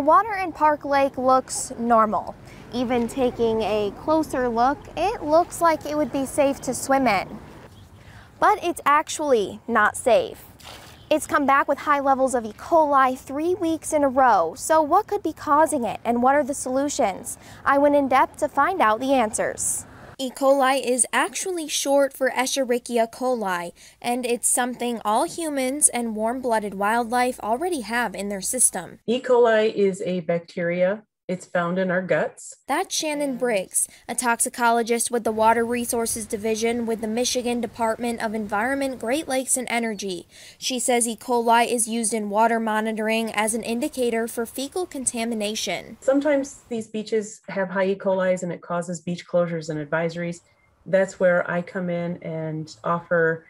The water in Park Lake looks normal. Even taking a closer look, it looks like it would be safe to swim in. But it's actually not safe. It's come back with high levels of E. coli three weeks in a row. So what could be causing it and what are the solutions? I went in depth to find out the answers. E. coli is actually short for Escherichia coli, and it's something all humans and warm-blooded wildlife already have in their system. E. coli is a bacteria it's found in our guts. That's Shannon Briggs, a toxicologist with the Water Resources Division with the Michigan Department of Environment, Great Lakes, and Energy. She says E. coli is used in water monitoring as an indicator for fecal contamination. Sometimes these beaches have high E. coli and it causes beach closures and advisories. That's where I come in and offer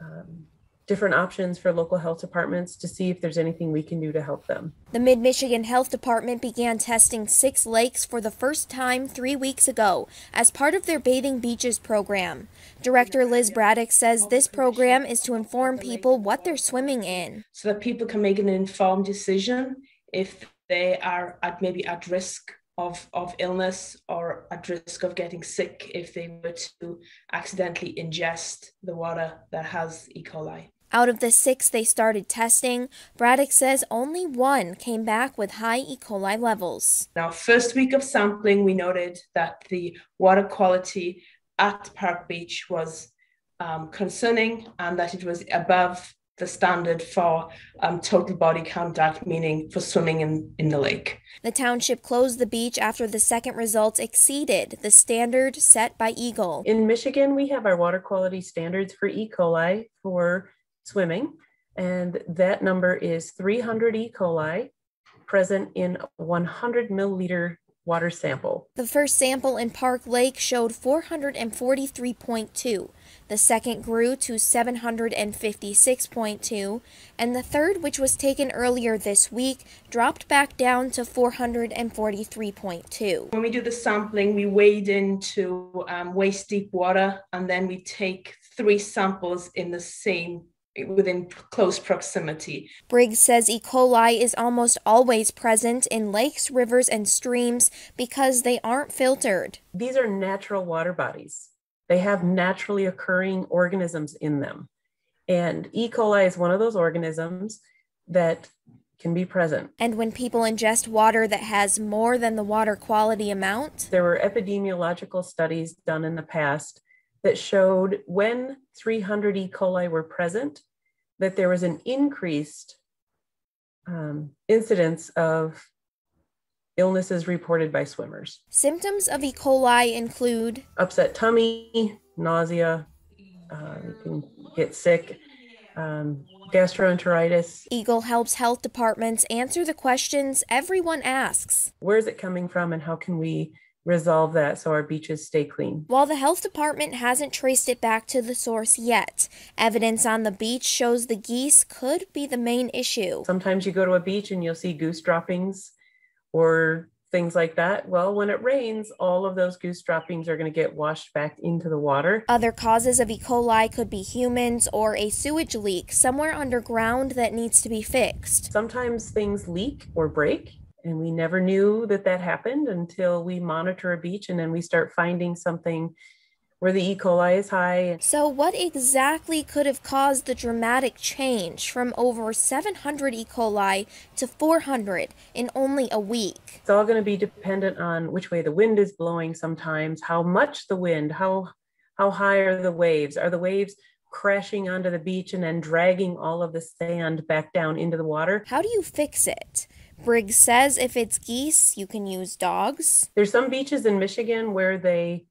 um, different options for local health departments to see if there's anything we can do to help them. The Mid Michigan Health Department began testing six lakes for the first time three weeks ago as part of their Bathing Beaches program. Director Liz Braddock says this program is to inform people what they're swimming in. So that people can make an informed decision if they are at maybe at risk of, of illness or at risk of getting sick if they were to accidentally ingest the water that has E. coli. Out of the six they started testing, Braddock says only one came back with high E. coli levels. Now, first week of sampling, we noted that the water quality at Park Beach was um, concerning and that it was above the standard for um, total body contact, meaning for swimming in, in the lake. The township closed the beach after the second results exceeded the standard set by EGLE. In Michigan, we have our water quality standards for E. coli for swimming, and that number is 300 E. coli present in 100 milliliter water sample. The first sample in Park Lake showed 443.2. The second grew to 756.2, and the third, which was taken earlier this week, dropped back down to 443.2. When we do the sampling, we wade into um, waist deep water, and then we take three samples in the same within close proximity. Briggs says E. coli is almost always present in lakes, rivers, and streams because they aren't filtered. These are natural water bodies. They have naturally occurring organisms in them. And E. coli is one of those organisms that can be present. And when people ingest water that has more than the water quality amount? There were epidemiological studies done in the past that showed when 300 E. coli were present, that there was an increased um, incidence of illnesses reported by swimmers. Symptoms of E. coli include upset tummy, nausea, uh, you can get sick, um, gastroenteritis. EGLE helps health departments answer the questions everyone asks. Where is it coming from and how can we resolve that so our beaches stay clean. While the health department hasn't traced it back to the source yet, evidence on the beach shows the geese could be the main issue. Sometimes you go to a beach and you'll see goose droppings or things like that. Well, when it rains, all of those goose droppings are going to get washed back into the water. Other causes of E. coli could be humans or a sewage leak somewhere underground that needs to be fixed. Sometimes things leak or break and we never knew that that happened until we monitor a beach and then we start finding something where the E. coli is high. So, what exactly could have caused the dramatic change from over 700 E. coli to 400 in only a week? It's all going to be dependent on which way the wind is blowing sometimes, how much the wind, how how high are the waves? Are the waves crashing onto the beach and then dragging all of the sand back down into the water? How do you fix it? Briggs says if it's geese, you can use dogs. There's some beaches in Michigan where they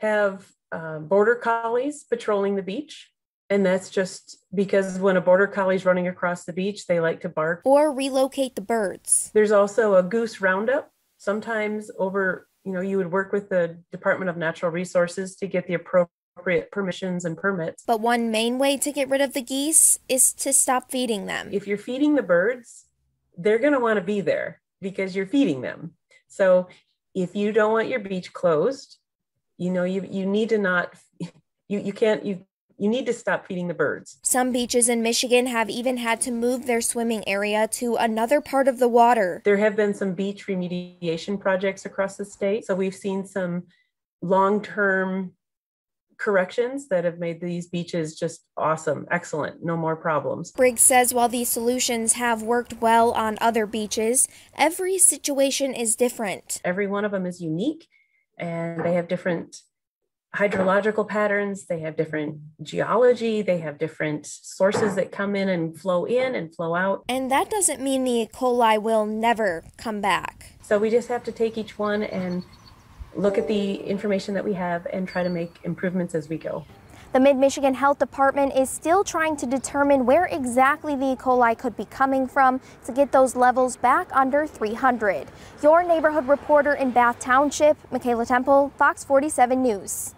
have uh, border collies patrolling the beach. And that's just because when a border collie is running across the beach, they like to bark. Or relocate the birds. There's also a goose roundup. Sometimes over, you know, you would work with the Department of Natural Resources to get the appropriate permissions and permits. But one main way to get rid of the geese is to stop feeding them. If you're feeding the birds, they're going to want to be there because you're feeding them. So if you don't want your beach closed, you know, you, you need to not, you, you can't, you you need to stop feeding the birds. Some beaches in Michigan have even had to move their swimming area to another part of the water. There have been some beach remediation projects across the state. So we've seen some long term corrections that have made these beaches just awesome, excellent, no more problems. Briggs says while these solutions have worked well on other beaches, every situation is different. Every one of them is unique and they have different hydrological patterns, they have different geology, they have different sources that come in and flow in and flow out. And that doesn't mean the E. coli will never come back. So we just have to take each one and look at the information that we have and try to make improvements as we go. The Mid Michigan Health Department is still trying to determine where exactly the E. coli could be coming from to get those levels back under 300. Your neighborhood reporter in Bath Township, Michaela Temple, Fox 47 News.